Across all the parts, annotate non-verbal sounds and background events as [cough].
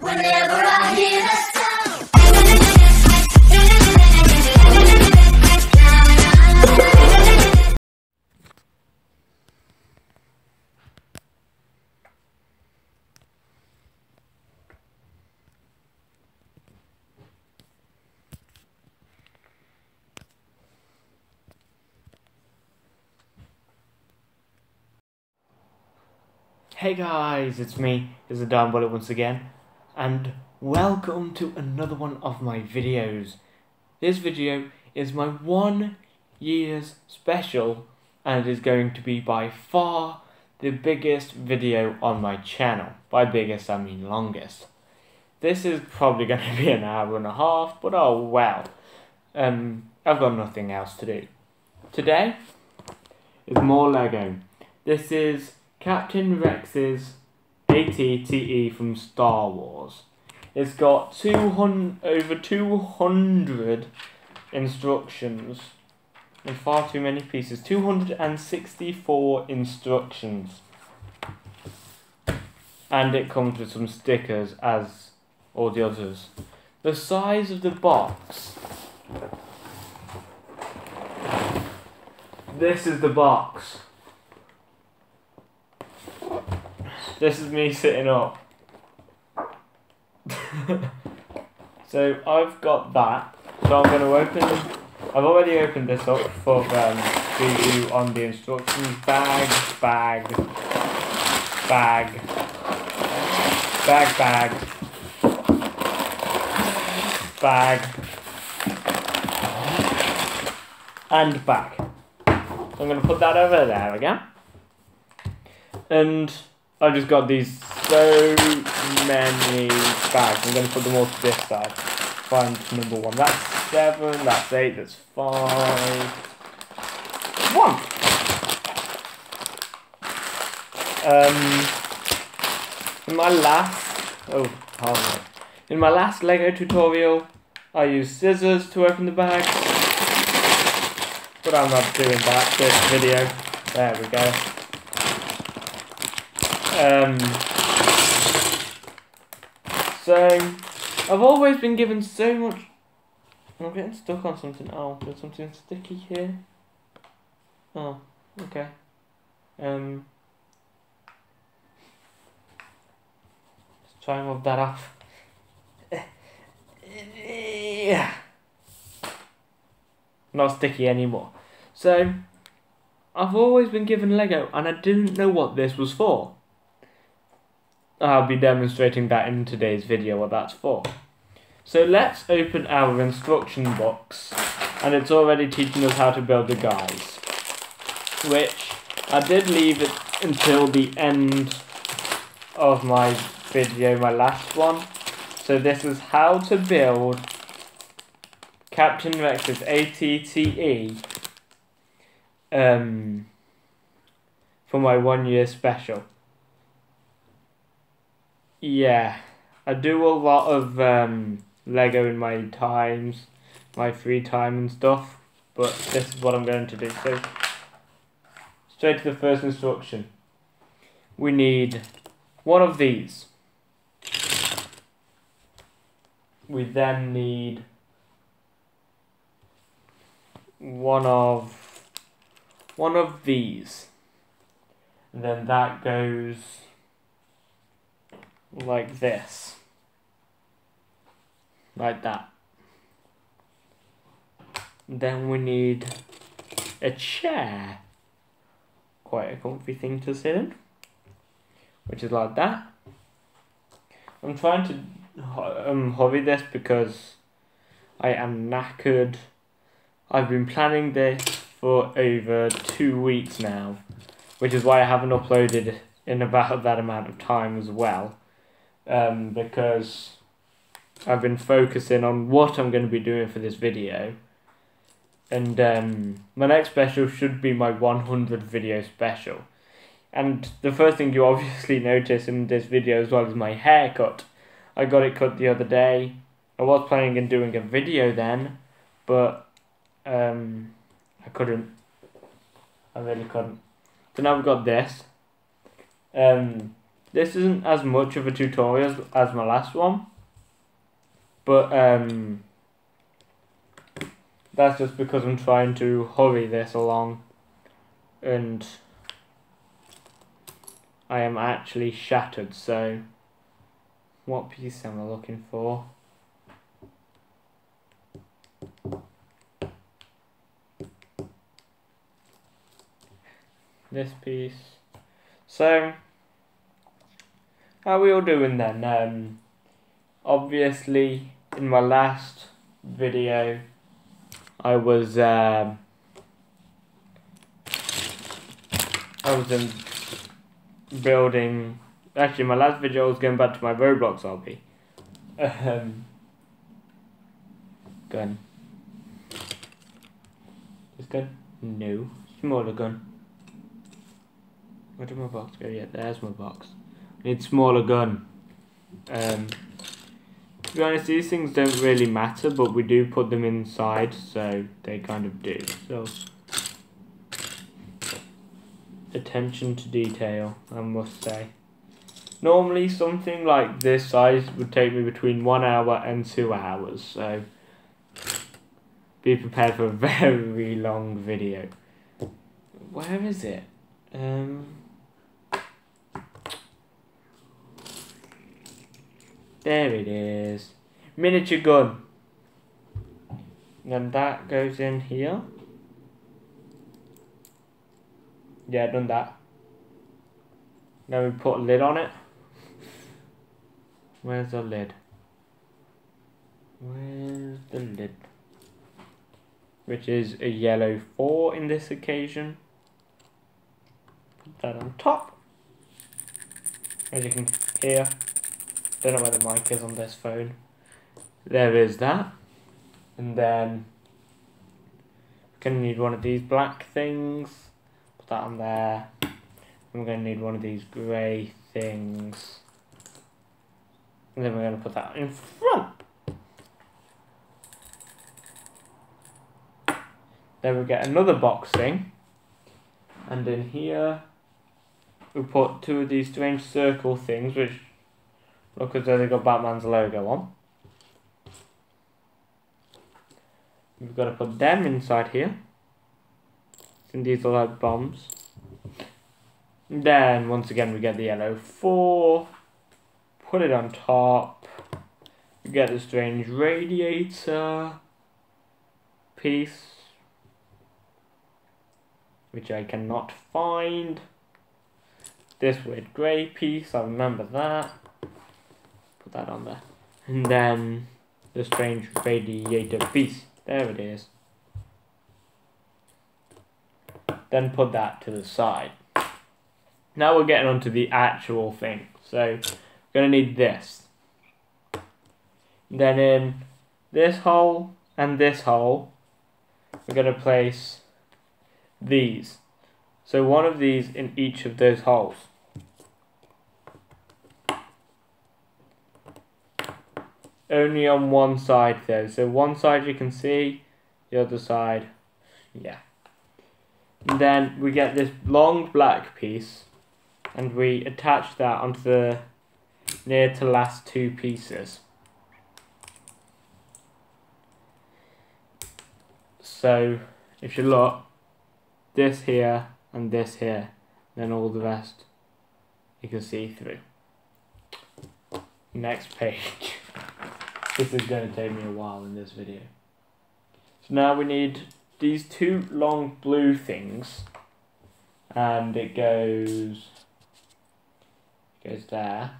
whenever I hear the sound. Hey guys, it's me, it's the Diamond Bullet once again, and welcome to another one of my videos. This video is my one year's special, and it is going to be by far the biggest video on my channel. By biggest, I mean longest. This is probably [laughs] going to be an hour and a half, but oh well. Um, I've got nothing else to do. Today is more Lego. This is Captain Rex's ATTE from Star Wars. It's got 200, over 200 instructions and far too many pieces. 264 instructions. And it comes with some stickers as all the others. The size of the box. This is the box. This is me sitting up. [laughs] so I've got that. So I'm going to open. I've already opened this up for um, review on the instructions. Bag, bag, bag, bag, bag, bag, and bag. I'm going to put that over there again. And I've just got these so many bags. I'm going to put them all to this side. Find number one. That's seven. That's eight. That's five. One. Um. In my last. Oh, hard In my last Lego tutorial, I used scissors to open the bag. But I'm not doing that this video. There we go. Um, so, I've always been given so much. I'm getting stuck on something. Oh, there's something sticky here. Oh, okay. Um, let's try and move that off. Yeah. Not sticky anymore. So, I've always been given Lego, and I didn't know what this was for. I'll be demonstrating that in today's video what that's for. So let's open our instruction box and it's already teaching us how to build the guys. Which I did leave it until the end of my video, my last one. So this is how to build Captain Rex's ATTE um, for my one year special. Yeah, I do a lot of um, Lego in my times, my free time and stuff, but this is what I'm going to do. So, straight to the first instruction. We need one of these. We then need one of one of these. And then that goes like this. Like that. Then we need a chair. Quite a comfy thing to sit in. Which is like that. I'm trying to um, hurry this because I am knackered. I've been planning this for over two weeks now. Which is why I haven't uploaded in about that amount of time as well um, because I've been focusing on what I'm going to be doing for this video. And um, my next special should be my 100 video special. And the first thing you obviously [laughs] notice in this video as well is my haircut. I got it cut the other day. I was planning on doing a video then, but um, I couldn't. I really couldn't. So now we've got this. Um, this isn't as much of a tutorial as, my last one, but um, that's just because I'm trying to hurry this along, and I am actually shattered. So, what piece am I looking for? This piece. So, how are we all doing then? Um, obviously, in my last video, I was um, I was in building. Actually, my last video was going back to my Roblox hobby. Um, gun. This gun? No, smaller gun. Where did my box go? Yeah, there's my box. Need smaller gun. Um, to be honest, these things don't really matter, but we do put them inside, so they kind of do. So, attention to detail, I must say. Normally, something like this size would take me between one hour and two hours, so be prepared for a [laughs] very long video. Where is it? Um. There it is. Miniature gun. Then that goes in here. Yeah, done that. Then we put a lid on it. Where's the lid? Where's the lid? Which is a yellow 4 in this occasion. Put that on top. As you can hear. Don't know where the mic is on this phone. There is that. And then we're gonna need one of these black things. Put that on there. I'm gonna need one of these grey things. And then we're gonna put that in front. Then we get another box thing. And in here we put two of these strange circle things which look as though they've got Batman's logo on. We've got to put them inside here. And these are like bombs. Then, once again, we get the yellow 4. Put it on top. We get the strange radiator piece. Which I cannot find. This weird grey piece, I remember that. Put that on there. And then the strange radiator piece. There it is. Then put that to the side. Now we're getting onto the actual thing. So, we're going to need this. Then in this hole and this hole, we're going to place these. So one of these in each of those holes. Only on one side though. So one side you can see, the other side, yeah. And then we get this long black piece and we attach that onto the near to last two pieces. So if you look, this here and this here, then all the rest you can see through. Next page. [laughs] this is going to take me a while in this video. So now we need these two long blue things and it goes It goes there.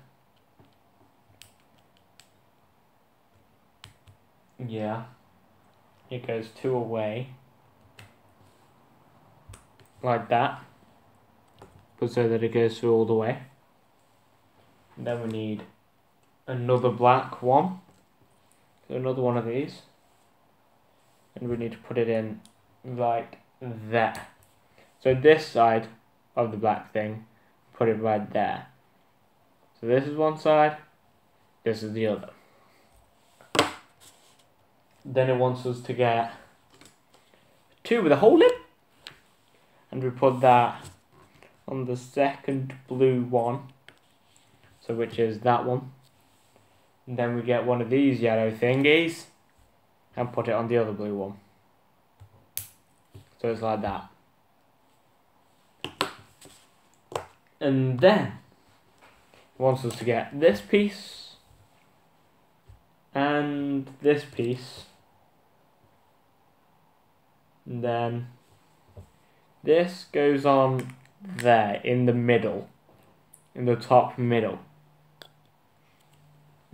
Yeah. It goes two away. Like that. But so that it goes through all the way. And then we need another black one. So another one of these. And we need to put it in like there. So this side of the black thing, put it right there. So this is one side, this is the other. Then it wants us to get two with a hole in. And we put that on the second blue one. So which is that one. And then we get one of these yellow thingies and put it on the other blue one. So it's like that. And then wants us to get this piece and this piece. And then this goes on there in the middle, in the top middle.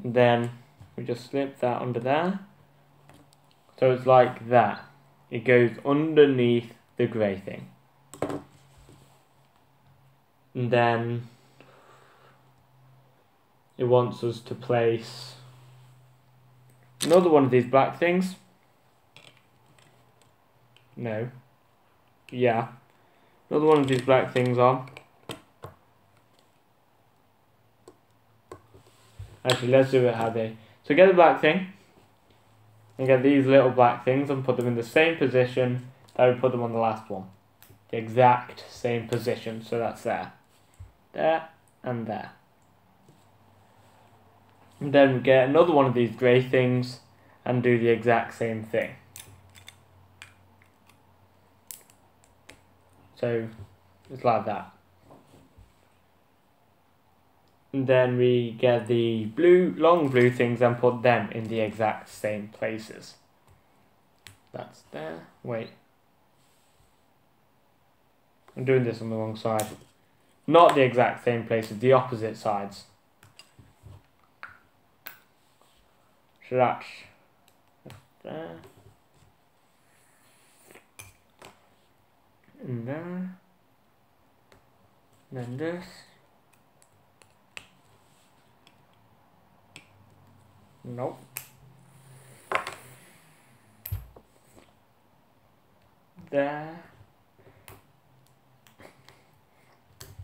Then we just slip that under there. So it's like that. It goes underneath the grey thing. And then it wants us to place another one of these black things. No. Yeah. Another one of these black things on. Actually, let's do it how they. So get the black thing. And get these little black things and put them in the same position that we put them on the last one. The exact same position. So that's there. There and there. And then we get another one of these grey things and do the exact same thing. So it's like that. And then we get the blue, long blue things and put them in the exact same places. That's there. Wait. I'm doing this on the wrong side. Not the exact same places, the opposite sides. So that's there. And there. Then this. Nope. There.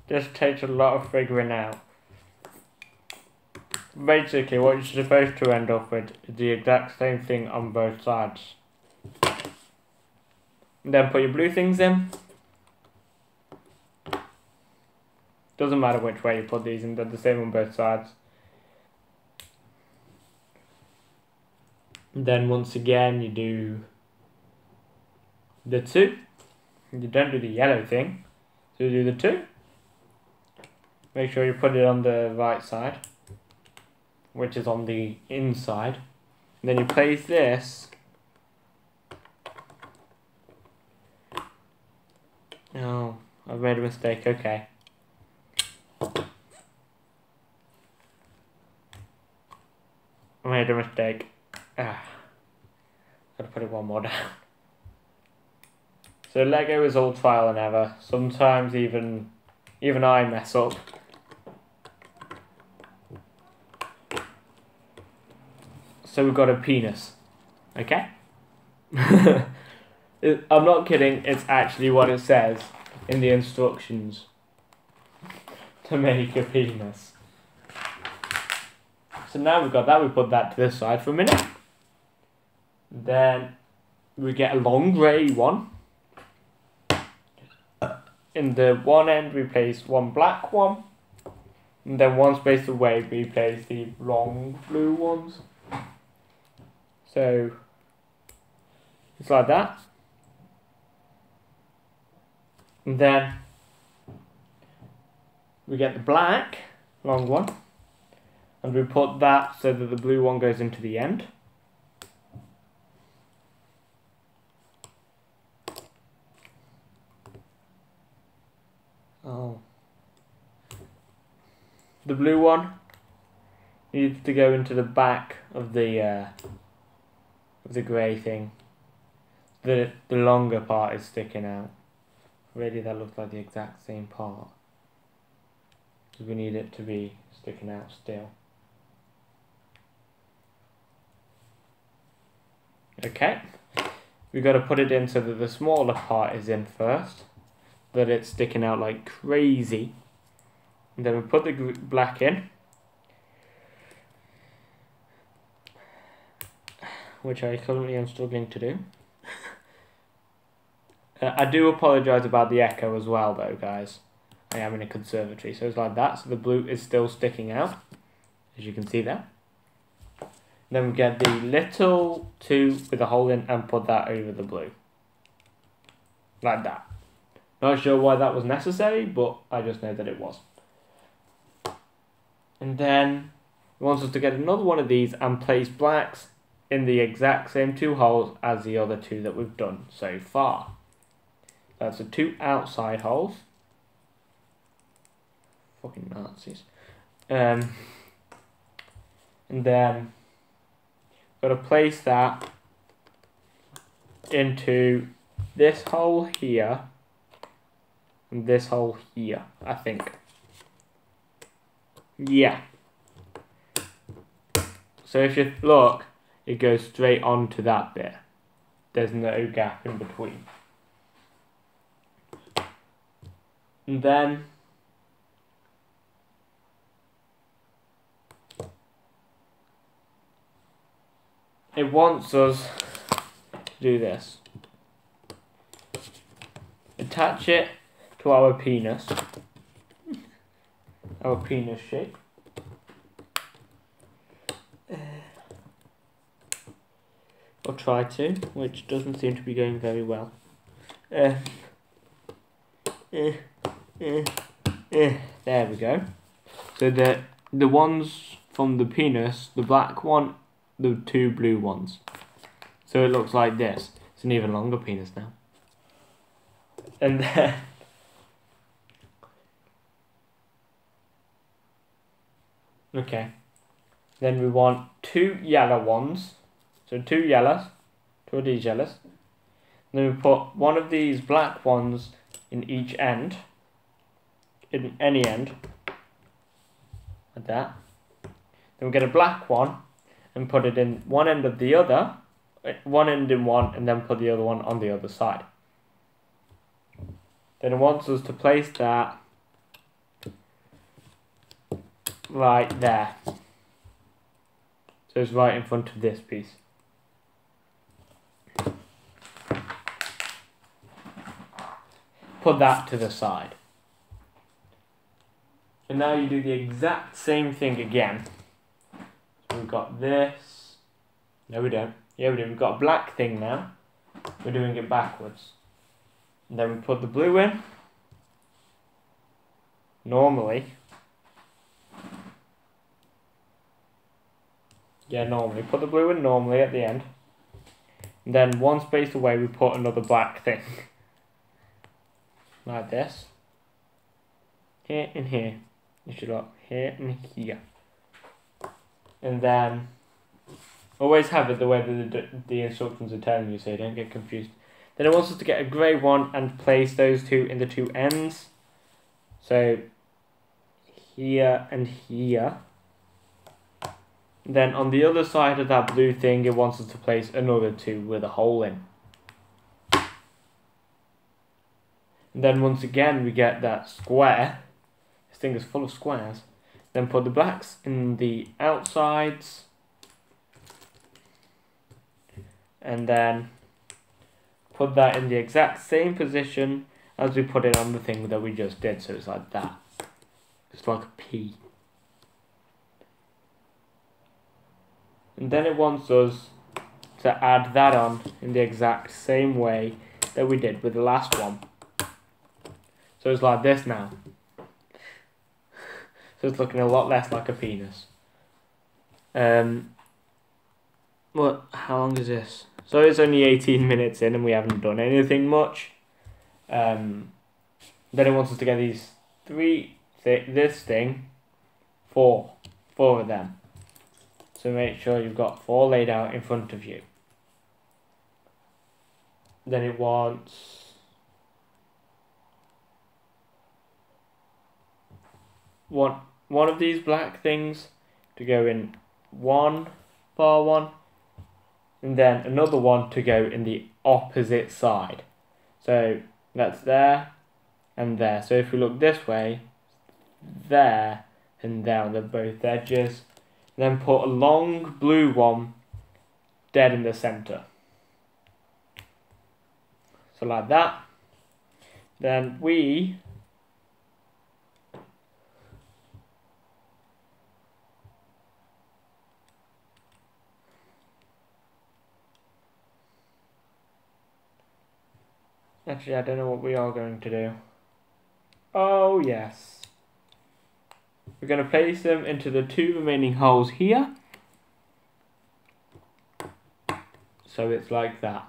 This takes a lot of figuring out. Basically, what you're supposed to end up with is the exact same thing on both sides. Then put your blue things in. Doesn't matter which way you put these in, they're the same on both sides. Then once again you do the two. You don't do the yellow thing. So you do the two. Make sure you put it on the right side. Which is on the inside. And then you place this. Oh, I've made a mistake, okay. I made a mistake. Ah. Gotta put it one more down. So Lego is old file and ever. Sometimes even even I mess up. So we've got a penis. Okay? [laughs] I'm not kidding, it's actually what it says in the instructions to make a penis. So now we've got that, we put that to this side for a minute. Then we get a long grey one. In the one end we place one black one. And then one space away we place the long blue ones. So it's like that. And then we get the black long one. And we put that so that the blue one goes into the end. The blue one needs to go into the back of the uh, of the grey thing. The the longer part is sticking out. Really, that looks like the exact same part. 'Cause we need it to be sticking out still. Okay, we've got to put it in so that the smaller part is in first, that it's sticking out like crazy. And then we put the black in, which I currently am struggling to do. [laughs] Uh, I do apologise about the echo as well, though, guys. I am in a conservatory. So it's like that. So the blue is still sticking out, as you can see there. Then we get the little two with a hole in and put that over the blue. Like that. Not sure why that was necessary, but I just know that it was. And then he wants us to get another one of these and place blacks in the exact same two holes as the other two that we've done so far. That's the two outside holes. Fucking Nazis. Um, and then got to place that into this hole here and this hole here, I think. Yeah. So if you look, it goes straight onto that bit. There's no gap in between. And then it wants us to do this. Attach it to our penis. Our penis shape. Or try to, which doesn't seem to be going very well. Uh, eh, eh, eh. There we go. So the the ones from the penis, the black one, the two blue ones. So it looks like this. It's an even longer penis now. And [laughs] then Okay. Then we want two yellow ones. So two yellows. Two of these yellows. Then we put one of these black ones in each end. In any end. Like that. Then we get a black one and put it in one end of the other. eh, One end in one and then put the other one on the other side. Then it wants us to place that right there. So it's right in front of this piece. Put that to the side. And now you do the exact same thing again. So we've got this. No, we don't. Yeah, we do. We've got a black thing now. We're doing it backwards. And then we put the blue in. Normally. Yeah, normally. Put the blue in normally at the end. And then one space away, we put another black thing. Like this. Here and here. You should look here and here. And then always have it the way that the, the instructions are telling you so you don't get confused. Then it wants us to get a grey one and place those two in the two ends. So here and here. Then on the other side of that blue thing, it wants us to place another two with a hole in. And then once again, we get that square. This thing is full of squares. Then put the blacks in the outsides. And then put that in the exact same position as we put it on the thing that we just did. So it's like that. It's like a P. And then it wants us to add that on in the exact same way that we did with the last one. So it's like this now. So it's looking a lot less like a penis. Um, what? How long is this? So it's only 18 minutes in and we haven't done anything much. Um, then it wants us to get these three, th- this thing, four, four of them. So make sure you've got four laid out in front of you. Then it wants one one of these black things to go in one bar one and then another one to go in the opposite side. So that's there and there. So if we look this way, there and there on the both edges, then put a long blue one dead in the center. So like that. Then we Actually, I don't know what we are going to do. Oh, yes. We're going to place them into the two remaining holes here. So it's like that.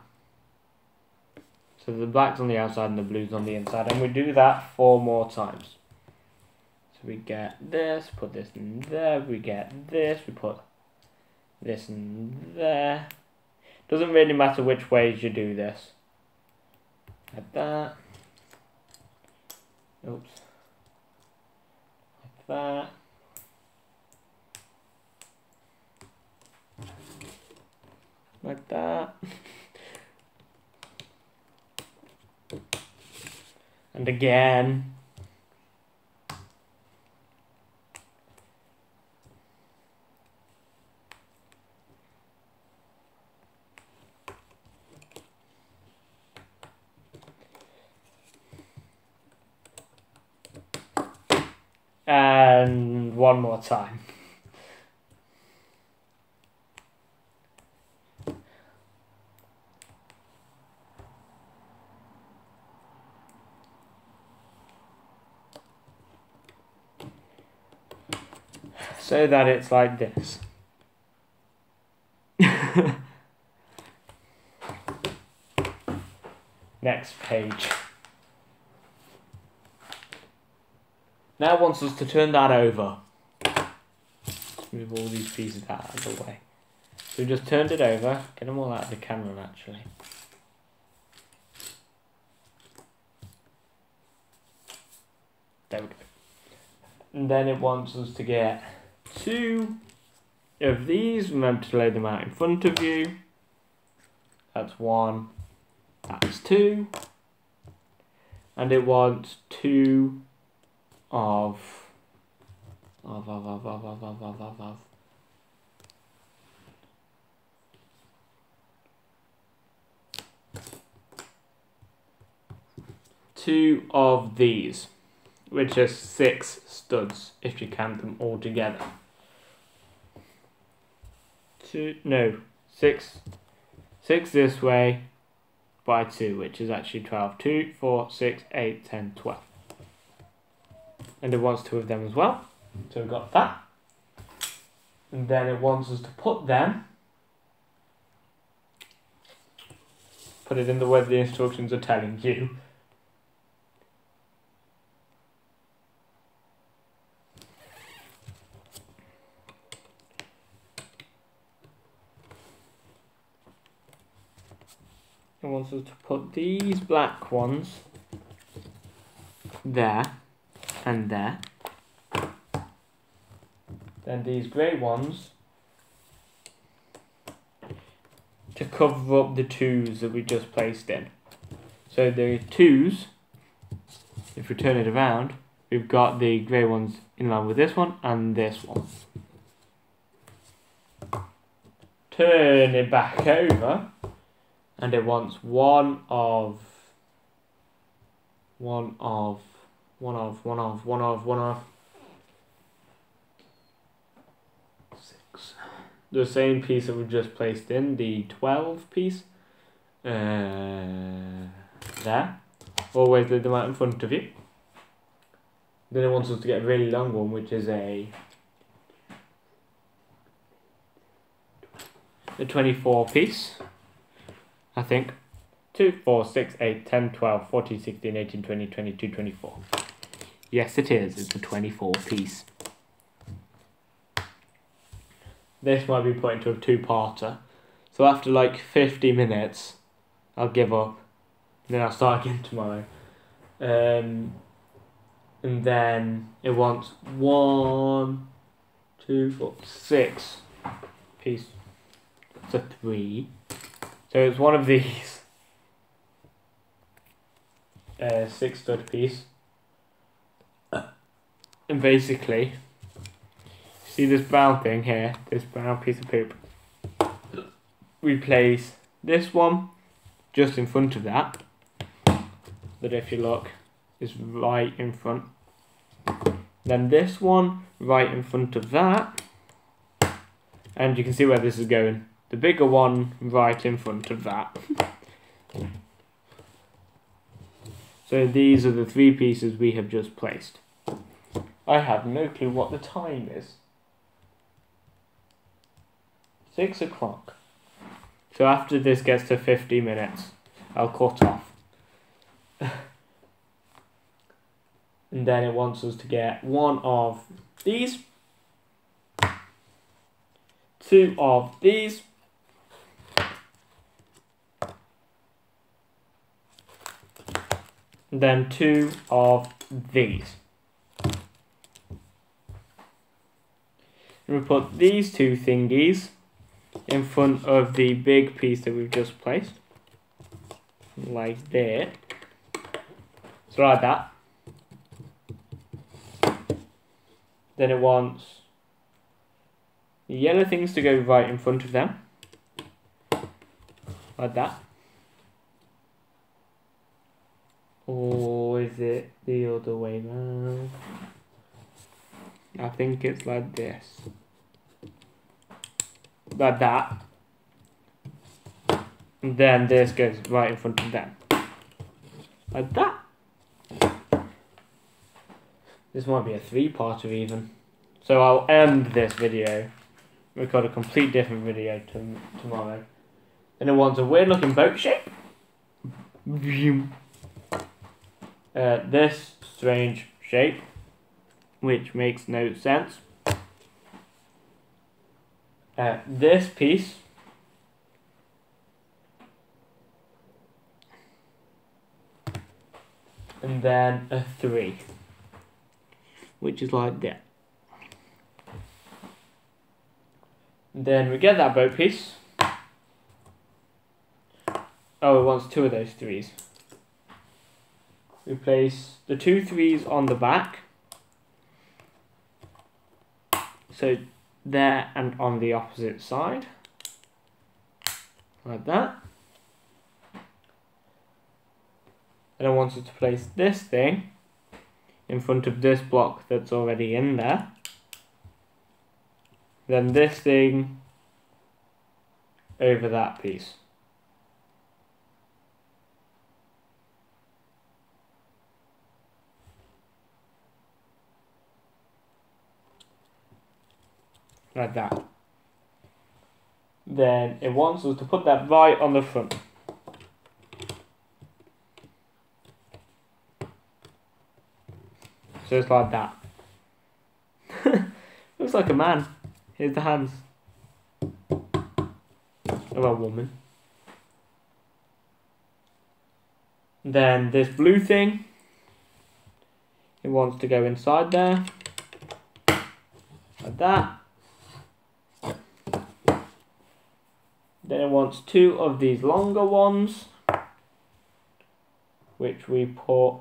So the black's on the outside and the blue's on the inside. And we do that four more times. So we get this, put this in there, we get this, we put this in there. Doesn't really matter which ways you do this. Like that. Oops. That. Like that. [laughs] and again. And one more time. So that it's like this. [laughs] Next page. Now it wants us to turn that over. Let's move all these pieces out of the way. So we just turned it over. Get them all out of the camera actually. There we go. And then it wants us to get two of these. Remember to lay them out in front of you. That's one. That's two. And it wants two of of of of of of of of, of, of. two of these which are six studs if you count them all together. Two no six six this way by two which is actually 12 2 4 6 8 10 12 and it wants two of them as well. So we've got that. And then it wants us to put them, put it in the way the instructions are telling you. It wants us to put these black ones there and there. Then these grey ones to cover up the twos that we just placed in. So the twos, if we turn it around, we've got the grey ones in line with this one and this one. Turn it back over and it wants one of one of one off, one off, one off, one off. Six. The same piece that we just placed in, the 12 piece. Uh, there. Always lay them out in front of you. Then it wants us to get a really long one, which is a a 24 piece, I think. 2, 4, 6, 8, 10, 12, 14, 16, 18, 20, 22, 24. Yes, it is. It's a 24 piece. This might be put into a two-parter. So after like 50 minutes, I'll give up. Then I'll start [laughs] again tomorrow. Um, and then it wants one, two, four, six piece. It's a three. So it's one of these. [laughs] Uh, six stud piece. And basically, see this brown thing here, this brown piece of paper. We place this one just in front of that. That if you look, is right in front. Then this one right in front of that. And you can see where this is going. The bigger one right in front of that. So these are the three pieces we have just placed. I have no clue what the time is. Six o'clock. So after this gets to 50 minutes, I'll cut off. [laughs] and then it wants us to get one of these, two of these, and then two of these. And we put these two thingies in front of the big piece that we've just placed. Like that. So like that. Then it wants the yellow things to go right in front of them. Like that. Or is it the other way round? I think it's like this. Like that. And then this goes right in front of them. Like that. This might be a three-parter even. So I'll end this video. Record a complete different video to tomorrow. And it wants a weird looking boat shape. Uh, this strange shape, which makes no sense. Uh, this piece and then a three, which is like that. Then we get that boat piece. Oh, it wants two of those threes. We place the two threes on the back. So there and on the opposite side. Like that. And I wanted to place this thing in front of this block that's already in there. Then this thing over that piece. Like that. Then it wants us to put that right on the front. So it's like that. [laughs] Looks like a man. Here's the hands. Of a woman. Then this blue thing. It wants to go inside there. Like that. Then it wants two of these longer ones, which we put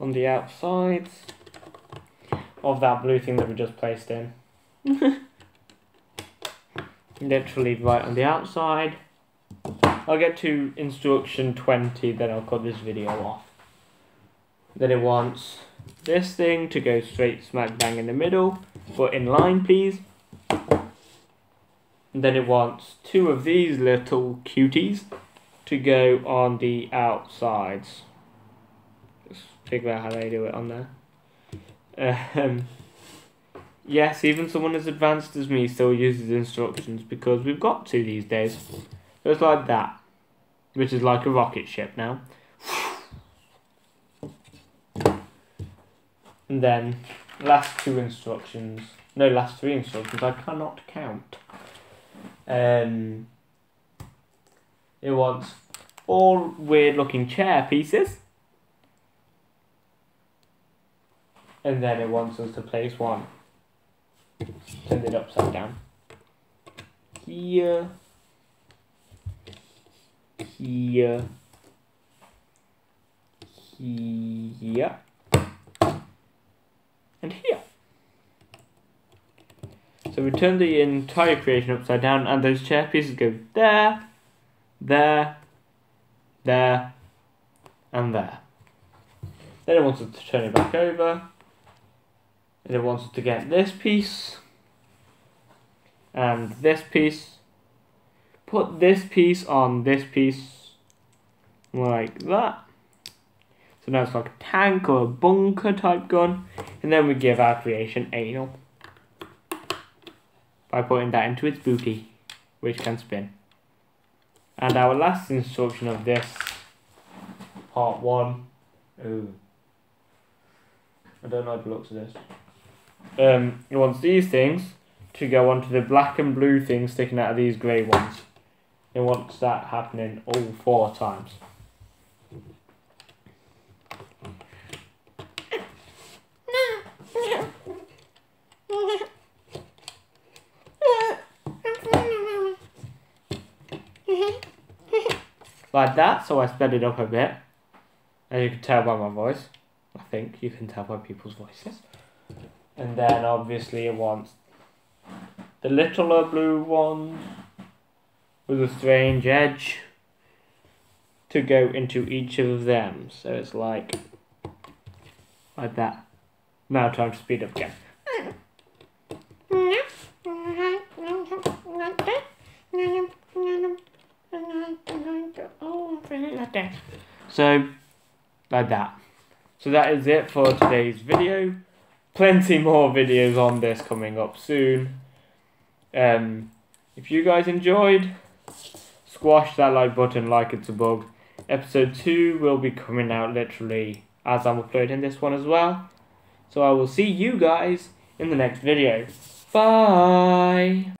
on the outsides of that blue thing that we just placed in. [laughs] Literally right on the outside. I'll get to instruction 20, then I'll cut this video off. Then it wants this thing to go straight smack bang in the middle, but in line please. And then it wants two of these little cuties to go on the outsides. Just figure out how they do it on there. Um, yes, even someone as advanced as me still uses instructions because we've got to these days. So it's like that, which is like a rocket ship now. And then last two instructions, no, last three instructions, I cannot count. Um, it wants all weird looking chair pieces. And then it wants us to place one. Turn it upside down. Here. Here. Here. And here. So we turn the entire creation upside down and those chair pieces go there, there, there, and there. Then it wants us to turn it back over. And it wants us to get this piece and this piece. Put this piece on this piece like that. So now it's like a tank or a bunker type gun. And then we give our creation anal. By putting that into its booty, which can spin. And our last instruction of this, part one. Ooh. I don't like the looks of this. Um, it wants these things to go onto the black and blue things sticking out of these grey ones. It wants that happening all four times. Like that, so I sped it up a bit. As you can tell by my voice. I think you can tell by people's voices. And then obviously it wants the littler blue ones with a strange edge to go into each of them. So it's like like that. Now time to speed up again. So like that. So that is it for today's video. Plenty more videos on this coming up soon. Um, if you guys enjoyed, squash that like button, like and sub. Episode 2 will be coming out literally as I'm uploading this one as well. So I will see you guys in the next video. Bye!